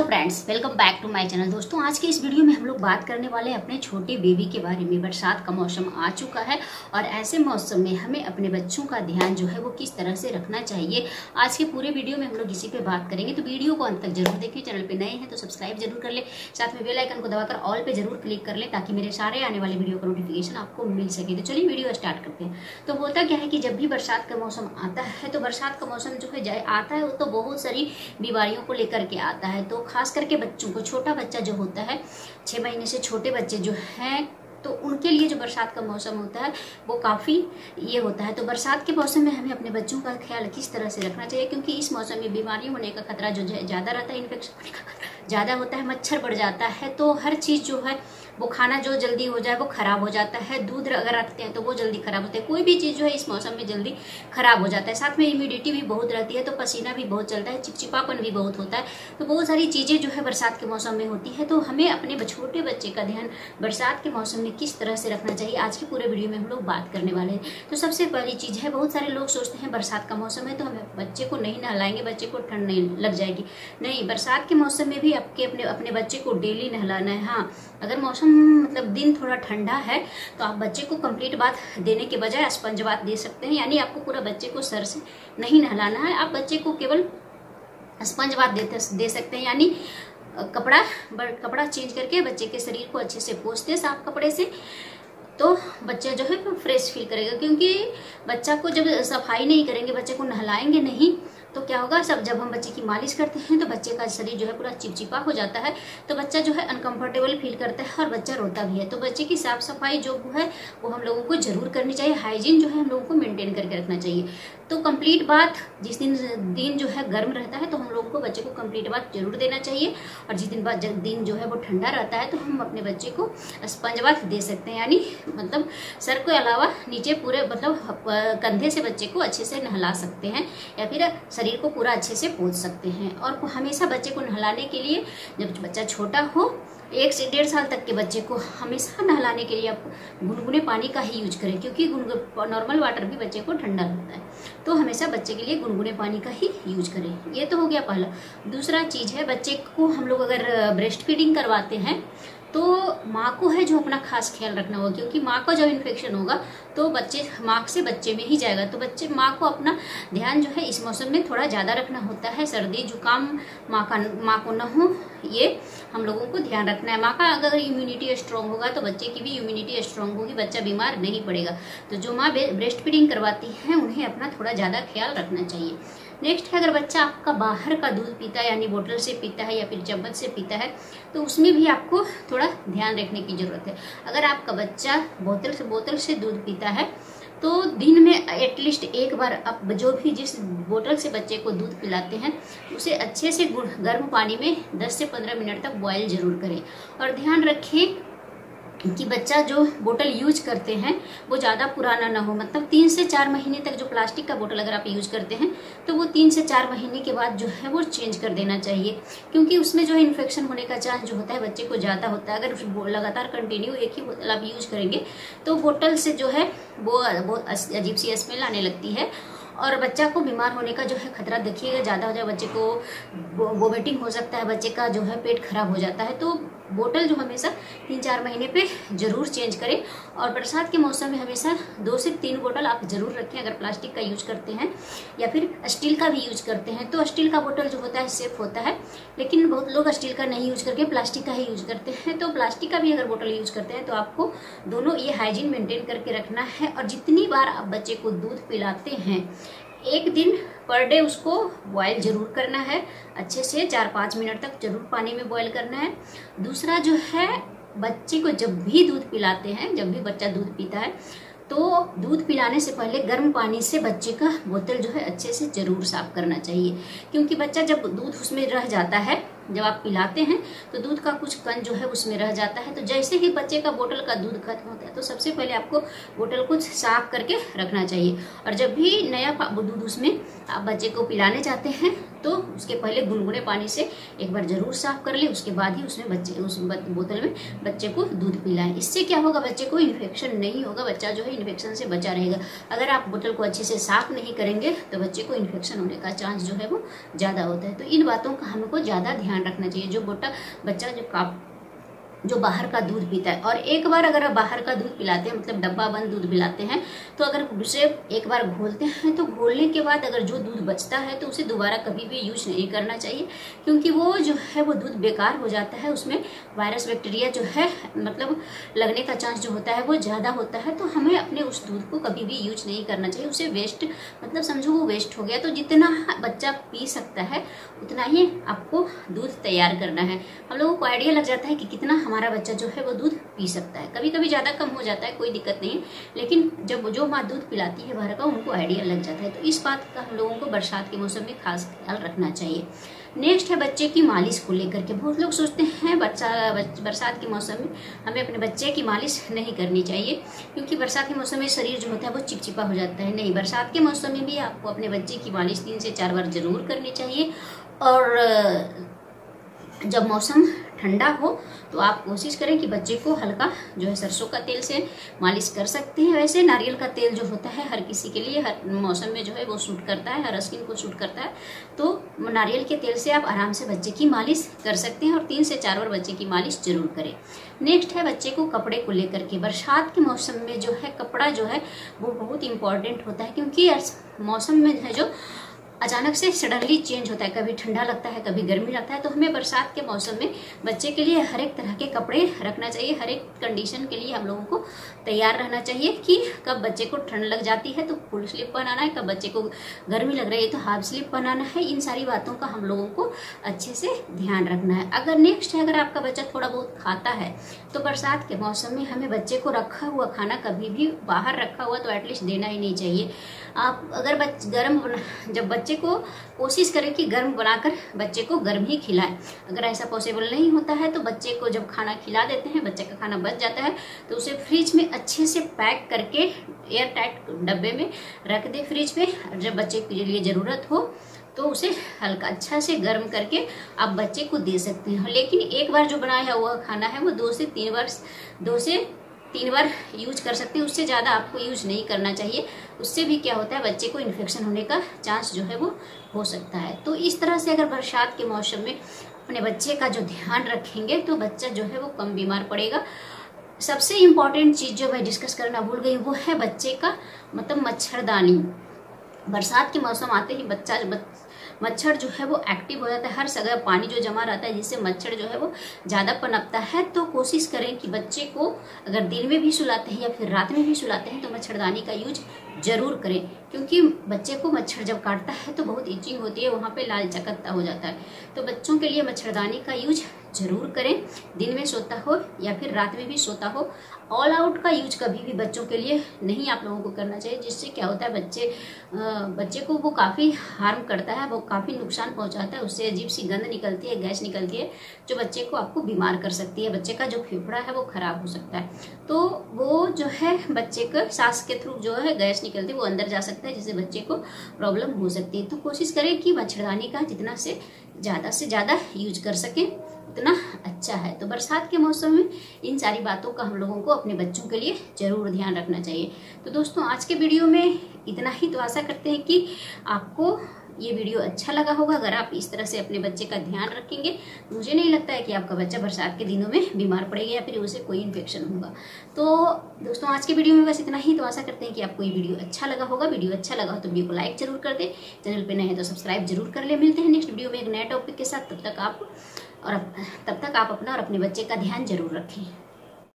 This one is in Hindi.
Hello friends welcome back to my channel दोस्तों, आज के इस वीडियो में हम लोग बात करने वाले हैं अपने छोटे बेबी के बारे में बरसात का मौसम आ चुका है और ऐसे मौसम में हमें अपने बच्चों का ध्यान जो है वो किस तरह से रखना चाहिए। आज के पूरे वीडियो में हम लोग इसी पे बात करेंगे तो वीडियो को अंत तक ज़रूर देखें चैनल पर नए हैं तो सब्सक्राइब ज़रूर कर ले। साथ में बेलाइकन को दबाकर ऑल पर ज़रूर क्लिक कर ले ताकि मेरे सारे आने वाले वीडियो का नोटिफिकेशन आपको मिल सके। तो चलिए वीडियो स्टार्ट करते हैं। तो होता क्या है कि जब भी बरसात का मौसम आता है तो बरसात का मौसम जो है आता है, वो तो बहुत सारी बीमारियों को लेकर के आता है। तो खास करके बच्चों को, छोटा बच्चा जो होता है छः महीने से छोटे बच्चे जो हैं तो उनके लिए जो बरसात का मौसम होता है, वो काफ़ी ये होता है। तो बरसात के मौसम में हमें अपने बच्चों का ख्याल किस तरह से रखना चाहिए? क्योंकि इस मौसम में बीमारी होने का खतरा जो ज़्यादा रहता है इन्फेक्शन होने का ज़्यादा होता है, मच्छर बढ़ जाता है तो हर चीज़ जो है वो खाना जो जल्दी हो जाए वो खराब हो जाता है। दूध अगर रखते हैं तो वो जल्दी खराब होता है। कोई भी चीज़ जो है इस मौसम में जल्दी खराब हो जाता है। साथ में इम्यूडिटी भी बहुत रहती है तो पसीना भी बहुत चलता है, चिपचिपापन भी बहुत होता है। तो बहुत सारी चीज़ें जो है बरसात के मौसम में होती है। तो हमें अपने छोटे बच्चे का ध्यान बरसात के मौसम में किस तरह से रखना चाहिए, आज के पूरे वीडियो में हम लोग बात करने वाले हैं। तो सबसे पहली चीज़ है, बहुत सारे लोग सोचते हैं बरसात का मौसम है तो हमें बच्चे को नहीं नहलाएँगे, बच्चे को ठंड नहीं लग जाएगी। नहीं, बरसात के मौसम में भी आपके अपने अपने बच्चे को डेली नहलाना है। हाँ अगर मौसम मतलब दिन थोड़ा ठंडा है तो आप बच्चे को कंप्लीट बात देने के बजाय स्पंज बात दे सकते हैं, यानी आपको पूरा बच्चे को सर से नहीं नहलाना है। आप बच्चे को केवल स्पंज बात देते, दे सकते हैं, यानी कपड़ा कपड़ा चेंज करके बच्चे के शरीर को अच्छे से पोछते साफ़ कपड़े से तो बच्चा जो है फ्रेश फील करेगा, क्योंकि बच्चा को जब सफ़ाई नहीं करेंगे, बच्चे को नहलाएँगे नहीं तो क्या होगा? सब जब हम बच्चे की मालिश करते हैं तो बच्चे का शरीर जो है पूरा चिपचिपा हो जाता है। तो बच्चा जो है अनकंफर्टेबल फील करता है और बच्चा रोता भी है। तो बच्चे की साफ़ सफ़ाई जो है, वो हम लोगों को ज़रूर करनी चाहिए। हाइजीन जो है हम लोगों को मेंटेन करके रखना चाहिए। तो कंप्लीट बात जिस दिन दिन जो है गर्म रहता है तो हम लोगों को बच्चे को कंप्लीट बात ज़रूर देना चाहिए। और जिस दिन बाद दिन जो है वो ठंडा रहता है तो हम अपने बच्चे को स्पंज बात दे सकते हैं। यानी मतलब सर के अलावा नीचे पूरे मतलब कंधे से बच्चे को अच्छे से नहला सकते हैं। या फिर शरीर को पूरा अच्छे से पोछ सकते हैं और हमेशा बच्चे को नहलाने के लिए, जब बच्चा छोटा हो, एक से डेढ़ साल तक के बच्चे को हमेशा नहलाने के लिए आप गुनगुने पानी का ही यूज़ करें, क्योंकि नॉर्मल वाटर भी बच्चे को ठंडा लगता है। तो हमेशा बच्चे के लिए गुनगुने पानी का ही यूज़ करें। ये तो हो गया पहला। दूसरा चीज़ है, बच्चे को हम लोग अगर ब्रेस्ट फीडिंग करवाते हैं तो माँ को है जो अपना खास ख्याल रखना होगा, क्योंकि माँ को जब इन्फेक्शन होगा तो बच्चे, माँ से बच्चे में ही जाएगा। तो बच्चे, माँ को अपना ध्यान जो है, इस मौसम में थोड़ा ज़्यादा रखना होता है। सर्दी, जुकाम, माँ का, माँ को न हो, ये हम लोगों को ध्यान रखना है। माँ का अगर इम्यूनिटी स्ट्रांग होगा तो बच्चे की भी इम्यूनिटी स्ट्रांग होगी, बच्चा बीमार नहीं पड़ेगा। तो जो माँ ब्रेस्ट फीडिंग करवाती है, उन्हें अपना थोड़ा ज़्यादा ख्याल रखना चाहिए। नेक्स्ट है अगर बच्चा आपका बाहर का दूध पीता है, यानी बोतल से पीता है या फिर चम्मच से पीता है तो उसमें भी आपको थोड़ा ध्यान रखने की ज़रूरत है। अगर आपका बच्चा बोतल से बोतल से दूध पीता है तो दिन में एटलीस्ट एक बार आप जो भी जिस बोतल से बच्चे को दूध पिलाते हैं, उसे अच्छे से गर्म पानी में 10 से 15 मिनट तक बॉयल ज़रूर करें। और ध्यान रखें कि बच्चा जो बोतल यूज़ करते हैं, वो ज़्यादा पुराना ना हो। मतलब तीन से चार महीने तक जो प्लास्टिक का बोतल अगर आप यूज़ करते हैं तो वो तीन से चार महीने के बाद जो है वो चेंज कर देना चाहिए। क्योंकि उसमें जो है इन्फेक्शन होने का चांस जो होता है बच्चे को ज़्यादा होता है। अगर लगातार कंटिन्यू एक ही बोतल आप यूज़ करेंगे तो बोतल से जो है वो बहुत अजीब सी स्मेल आने लगती है। और बच्चा को बीमार होने का जो है खतरा देखिएगा, ज़्यादा हो जाए बच्चे को वोमिटिंग हो सकता है, बच्चे का जो है पेट खराब हो जाता है तो बोतल जो हमेशा तीन चार महीने पे ज़रूर चेंज करें। और बरसात के मौसम में हमेशा दो से तीन बोतल आप ज़रूर रखें अगर प्लास्टिक का यूज़ करते हैं या फिर स्टील का भी यूज़ करते हैं। तो स्टील का बोतल जो होता है सेफ़ होता है। लेकिन बहुत लोग स्टील का नहीं यूज़ करके प्लास्टिक का ही यूज़ करते हैं। तो प्लास्टिक का भी अगर बोतल यूज़ करते हैं तो आपको दोनों ये हाइजीन मेंटेन करके रखना है। और जितनी बार आप बच्चे को दूध पिलाते हैं एक दिन पर डे उसको बॉयल ज़रूर करना है। अच्छे से चार पाँच मिनट तक ज़रूर पानी में बॉयल करना है। दूसरा जो है, बच्चे को जब भी दूध पिलाते हैं, जब भी बच्चा दूध पीता है तो दूध पिलाने से पहले गर्म पानी से बच्चे का बोतल जो है अच्छे से ज़रूर साफ़ करना चाहिए। क्योंकि बच्चा जब दूध उसमें रह जाता है जब आप पिलाते हैं तो दूध का कुछ कन जो है उसमें रह जाता है। तो जैसे ही बच्चे का बोतल का दूध खत्म होता है तो सबसे पहले आपको बोतल को साफ़ करके रखना चाहिए। और जब भी नया दूध उसमें आप बच्चे को पिलाने जाते हैं तो उसके पहले गुनगुने पानी से एक बार ज़रूर साफ़ कर ले, उसके बाद ही उसमें बच्चे, उस बोतल में बच्चे को दूध पिलाएँ। इससे क्या होगा, बच्चे को इन्फेक्शन नहीं होगा, बच्चा जो है इन्फेक्शन से बचा रहेगा। अगर आप बोतल को अच्छे से साफ़ नहीं करेंगे तो बच्चे को इन्फेक्शन होने का चांस जो है वो ज़्यादा होता है। तो इन बातों का हमको ज़्यादा ध्यान रखना चाहिए। जो बोटा बच्चा जो जो बाहर का दूध पीता है। और एक बार अगर आप बाहर का दूध पिलाते हैं मतलब डब्बा बंद दूध पिलाते हैं तो अगर उसे एक बार घोलते हैं तो घोलने के बाद अगर जो दूध बचता है तो उसे दोबारा कभी भी यूज़ नहीं करना चाहिए। क्योंकि वो जो है, वो दूध बेकार हो जाता है, उसमें वायरस बैक्टीरिया जो है मतलब लगने का चांस जो होता है, वो ज़्यादा होता है। तो हमें अपने उस दूध को कभी भी यूज़ नहीं करना चाहिए। उसे वेस्ट मतलब समझो वो वेस्ट हो गया तो जितना बच्चा पी सकता है, उतना ही आपको दूध तैयार करना है। हम लोगों को आइडिया लग जाता है कि कितना हमारा बच्चा जो है वो दूध पी सकता है। कभी कभी ज़्यादा कम हो जाता है, कोई दिक्कत नहीं। लेकिन जब जो माँ दूध पिलाती है बाहर का, उनको आइडिया लग जाता है। तो इस बात का हम लोगों को बरसात के मौसम में खास ख्याल रखना चाहिए। नेक्स्ट है बच्चे की मालिश को लेकर के। बहुत लोग सोचते हैं, बच्चा बरसात के मौसम में हमें अपने बच्चे की मालिश नहीं करनी चाहिए। क्योंकि बरसात के मौसम में शरीर जो होता है, वो चिपचिपा हो जाता है। नहीं, बरसात के मौसम में भी आपको अपने बच्चे की मालिश तीन से चार बार ज़रूर करनी चाहिए। और जब मौसम ठंडा हो तो आप कोशिश करें कि बच्चे को हल्का जो है सरसों का तेल से मालिश कर सकते हैं। वैसे नारियल का तेल जो होता है, हर किसी के लिए, हर मौसम में जो है वो सूट करता है, हर स्किन को सूट करता है। तो नारियल के तेल से आप आराम से बच्चे की मालिश कर सकते हैं और तीन से चार बार बच्चे की मालिश ज़रूर करें। नेक्स्ट है बच्चे को कपड़े को लेकर के। बरसात के मौसम में जो है कपड़ा जो है वो बहुत इंपॉर्टेंट होता है, क्योंकि मौसम में है जो अचानक से सडनली चेंज होता है, कभी ठंडा लगता है, कभी गर्मी लगता है तो हमें बरसात के मौसम में बच्चे के लिए हर एक तरह के कपड़े रखना चाहिए, हर एक कंडीशन के लिए हम लोगों को तैयार रहना चाहिए कि कब बच्चे को ठंड लग जाती है तो फुल स्लीप बनाना है, कब बच्चे को गर्मी लग रही है तो हाफ़ स्लीप बनाना है, इन सारी बातों का हम लोगों को अच्छे से ध्यान रखना है। अगर नेक्स्ट है, अगर आपका बच्चा थोड़ा बहुत खाता है तो बरसात के मौसम में हमें बच्चे को रखा हुआ खाना कभी भी बाहर रखा हुआ तो एटलीस्ट देना ही नहीं चाहिए। आप अगर बच, गर्म जब बच्चे को कोशिश करें कि गर्म बनाकर बच्चे को गर्म ही खिलाएँ। अगर ऐसा पॉसिबल नहीं होता है तो बच्चे को जब खाना खिला देते हैं, बच्चे का खाना बच जाता है तो उसे फ्रिज में अच्छे से पैक करके एयर टाइट डब्बे में रख दे फ्रिज में। जब बच्चे के लिए ज़रूरत हो तो उसे हल्का अच्छा से गर्म करके आप बच्चे को दे सकते हैं। लेकिन एक बार जो बनाया हुआ खाना है, वो दो से तीन बार दो से तीन बार यूज़ कर सकते हैं। उससे ज़्यादा आपको यूज़ नहीं करना चाहिए। उससे भी क्या होता है, बच्चे को इन्फेक्शन होने का चांस जो है वो हो सकता है। तो इस तरह से अगर बरसात के मौसम में अपने बच्चे का जो ध्यान रखेंगे तो बच्चा जो है वो कम बीमार पड़ेगा। सबसे इंपॉर्टेंट चीज़ जो मैं डिस्कस करना भूल गई, वो है बच्चे का मतलब मच्छरदानी। बरसात के मौसम आते ही बच्चा मच्छर जो है वो एक्टिव हो जाता है। हर जगह पानी जो जमा रहता है, जिससे मच्छर जो है वो ज़्यादा पनपता है। तो कोशिश करें कि बच्चे को अगर दिन में भी सुलाते हैं या फिर रात में भी सुलाते हैं तो मच्छरदानी का यूज़ ज़रूर करें, क्योंकि बच्चे को मच्छर जब काटता है तो बहुत इचिंग होती है, वहाँ पे लाल चकत्ता हो जाता है। तो बच्चों के लिए मच्छरदानी का यूज़ ज़रूर करें, दिन में सोता हो या फिर रात में भी सोता हो। ऑल आउट का यूज़ कभी भी बच्चों के लिए नहीं आप लोगों को करना चाहिए, जिससे क्या होता है, बच्चे बच्चे को वो काफ़ी हार्म करता है, वो काफ़ी नुकसान पहुंचाता है, उससे अजीब सी गंद निकलती है, गैस निकलती है, जो बच्चे को आपको बीमार कर सकती है। बच्चे का जो फेफड़ा है वो खराब हो सकता है। तो वो जो है बच्चे का सांस के थ्रू जो है गैस निकलती, वो अंदर जा सकता है, जिससे बच्चे को प्रॉब्लम हो सकती है। तो कोशिश करें कि मच्छरदानी का जितना से ज़्यादा से ज़्यादा यूज़ कर सकें, उतना अच्छा है। तो बरसात के मौसम में इन सारी बातों का हम लोगों को अपने बच्चों के लिए ज़रूर ध्यान रखना चाहिए। तो दोस्तों, आज के वीडियो में इतना ही। तो आशा करते हैं कि आपको ये वीडियो अच्छा लगा होगा, अगर आप इस तरह से अपने बच्चे का ध्यान रखेंगे मुझे नहीं लगता है कि आपका बच्चा बरसात के दिनों में बीमार पड़ेगा या फिर उसे कोई इन्फेक्शन होगा। तो दोस्तों, आज के वीडियो में बस इतना ही। तो आशा करते हैं कि आपको ये वीडियो अच्छा लगा होगा। वीडियो अच्छा लगा हो तो वीडियो को लाइक ज़रूर कर दे। चैनल पर नए हैं तो सब्सक्राइब ज़रूर कर ले। मिलते हैं नेक्स्ट वीडियो में एक नए टॉपिक के साथ। तब तक आप और तब तक आप अपना और अपने बच्चे का ध्यान ज़रूर रखें।